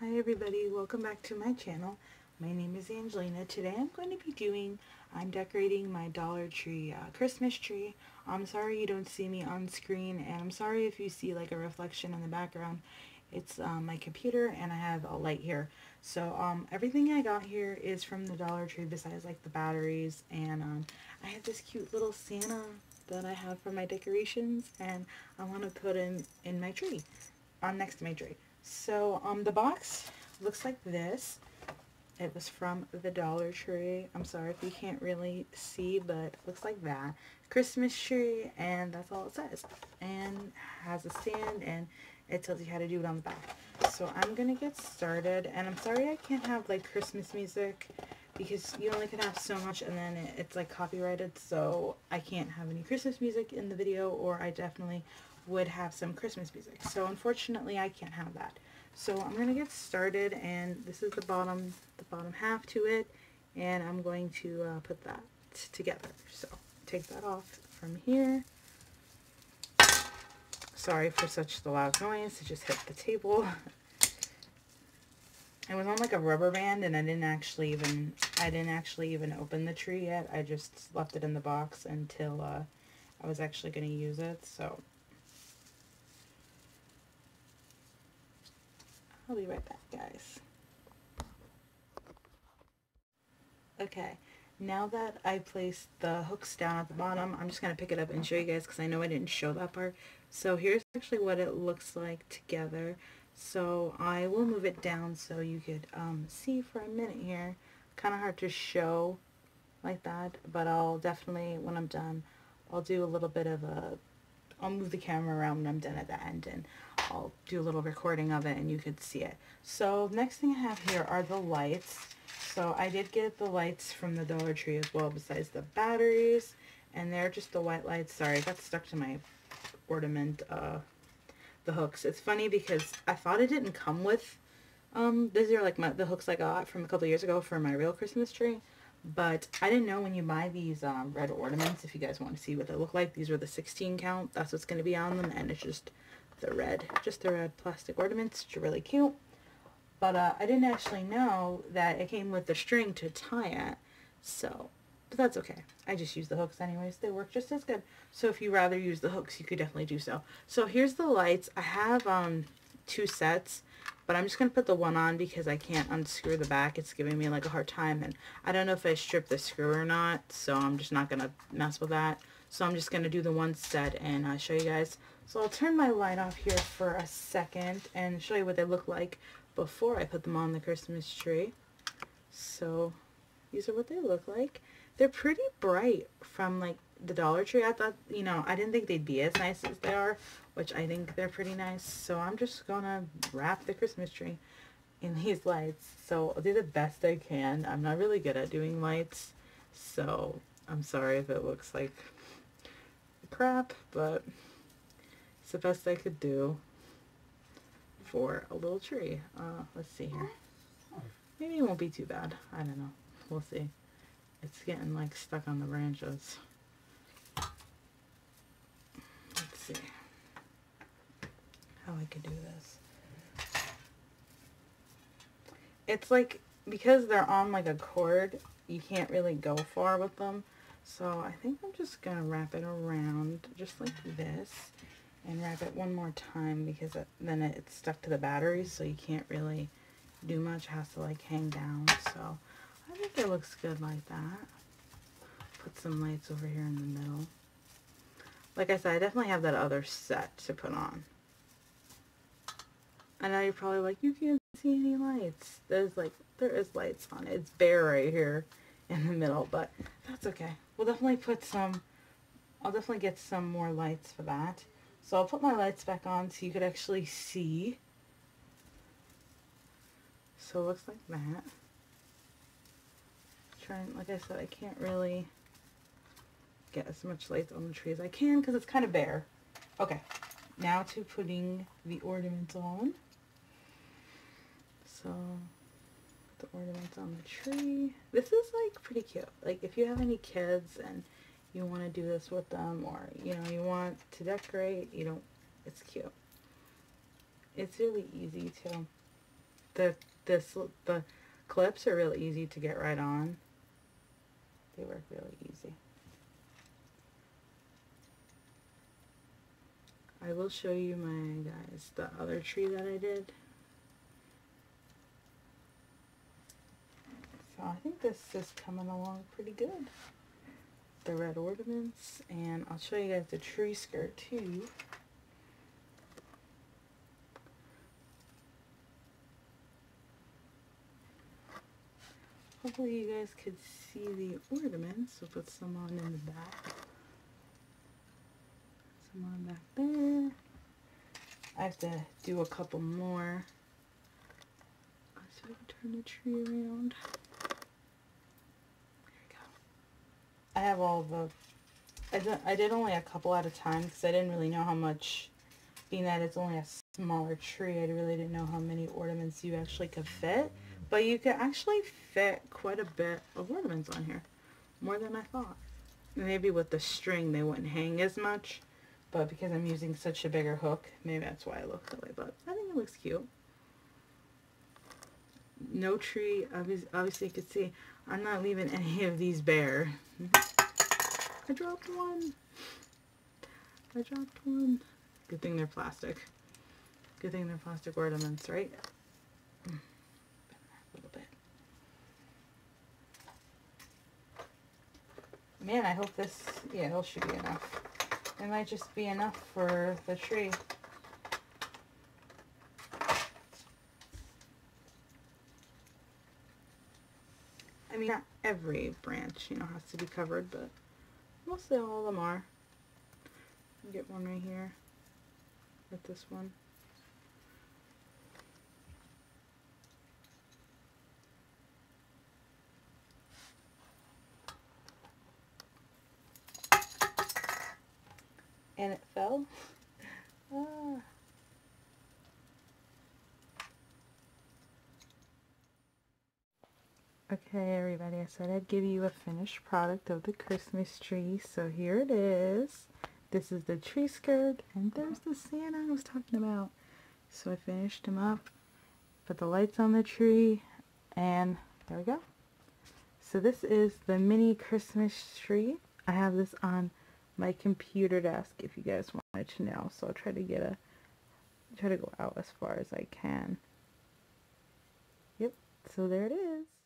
Hi everybody, welcome back to my channel. My name is Angelina. Today I'm going to be doing, I'm decorating my Dollar Tree uh, Christmas tree. I'm sorry you don't see me on screen and I'm sorry if you see like a reflection in the background. It's um, my computer and I have a light here. So um, everything I got here is from the Dollar Tree besides like the batteries and um, I have this cute little Santa that I have for my decorations and I want to put him in my tree, on next to my tree. So um, the box looks like this. It was from the Dollar Tree. I'm sorry if you can't really see, but it looks like that. Christmas tree, and that's all it says. And has a stand, and it tells you how to do it on the back. So I'm going to get started, and I'm sorry I can't have, like, Christmas music, because you only can have so much, and then it's, like, copyrighted, so I can't have any Christmas music in the video, or I definitely would have some Christmas music. So unfortunately I can't have that. So I'm going to get started and this is the bottom, the bottom half to it and I'm going to uh, put that together. So take that off from here. Sorry for such the loud noise. It just hit the table. It was on like a rubber band and I didn't actually even, I didn't actually even open the tree yet. I just left it in the box until uh, I was actually going to use it. So I'll be right back, guys. Okay, now that I placed the hooks down at the bottom, I'm just going to pick it up and show you guys because I know I didn't show that part. So here's actually what it looks like together. So I will move it down so you could um, see for a minute here. Kind of hard to show like that, but I'll definitely, when I'm done, I'll do a little bit of a, I'll move the camera around when I'm done at the end and I'll do a little recording of it and you could see it. So next thing I have here are the lights. So I did get the lights from the Dollar Tree as well besides the batteries. And they're just the white lights. Sorry, I got stuck to my ornament, uh, the hooks. It's funny because I thought it didn't come with, um, these are like my, the hooks I got from a couple years ago for my real Christmas tree. But I didn't know when you buy these um, red ornaments, if you guys want to see what they look like, these are the 16 count. That's what's going to be on them. And it's just the red, just the red plastic ornaments, which are really cute. But uh, I didn't actually know that it came with the string to tie it. So, but that's okay. I just use the hooks anyways. They work just as good. So if you rather use the hooks, you could definitely do so. So here's the lights. I have um two sets, but I'm just going to put the one on because I can't unscrew the back. It's giving me like a hard time, and I don't know if I stripped the screw or not, so I'm just not going to mess with that. So I'm just going to do the one set and uh, show you guys. So I'll turn my light off here for a second and show you what they look like before I put them on the Christmas tree. So these are what they look like. They're pretty bright from like the Dollar Tree. I thought, you know, I didn't think they'd be as nice as they are, which I think they're pretty nice. So I'm just gonna wrap the Christmas tree in these lights. So I'll do the best I can. I'm not really good at doing lights, so I'm sorry if it looks like crap, but it's the best I could do for a little tree. Uh, let's see here. Maybe it won't be too bad. I don't know. We'll see. It's getting like stuck on the branches. Let's see how I could do this. It's like, because they're on like a cord, you can't really go far with them. So I think I'm just going to wrap it around just like this and wrap it one more time because it, then it's stuck to the battery so you can't really do much. It has to like hang down. So I think it looks good like that. Put some lights over here in the middle. Like I said, I definitely have that other set to put on. I know you're probably like, you can't see any lights. There's like, there is lights on it. It's bare right here in the middle, but that's okay. We'll definitely put some, I'll definitely get some more lights for that. So I'll put my lights back on so you could actually see. So it looks like that. Trying, like I said, I can't really get as much light on the tree as I can because it's kind of bare. Okay, now to putting the ornaments on. So, the ornaments on the tree. This is like pretty cute. Like if you have any kids and you want to do this with them or you know you want to decorate, you don't, it's cute. It's really easy to the this the clips are really easy to get right on. They work really easy. I will show you my guys the other tree that I did. So I think this is coming along pretty good. The red ornaments and I'll show you guys the tree skirt too. Hopefully you guys could see the ornaments. We'll put some on in the back. Some on back there. I have to do a couple more. So I turn the tree around. There we go. I have all the, I did, I did only a couple at a time because I didn't really know how much, being that it's only a smaller tree, I really didn't know how many ornaments you actually could fit. But you could actually fit quite a bit of ornaments on here. More than I thought. Maybe with the string they wouldn't hang as much. But because I'm using such a bigger hook, maybe that's why I look that way. But I think it looks cute. No tree. Obviously, obviously you can see I'm not leaving any of these bare. I dropped one. I dropped one. Good thing they're plastic. Good thing they're plastic ornaments, right? Man, I hope this, yeah, it'll should be enough. It might just be enough for the tree. I mean, not every branch, you know, has to be covered, but mostly all of them are. Get one right here with this one. and it fell. ah. Okay, everybody, I said I'd give you a finished product of the Christmas tree. So here it is. This is the tree skirt, and there's the Santa I was talking about. So I finished him up, put the lights on the tree, and there we go. So this is the mini Christmas tree. I have this on my computer desk if you guys wanted to know. So I'll try to get a try to go out as far as I can. Yep, so there it is.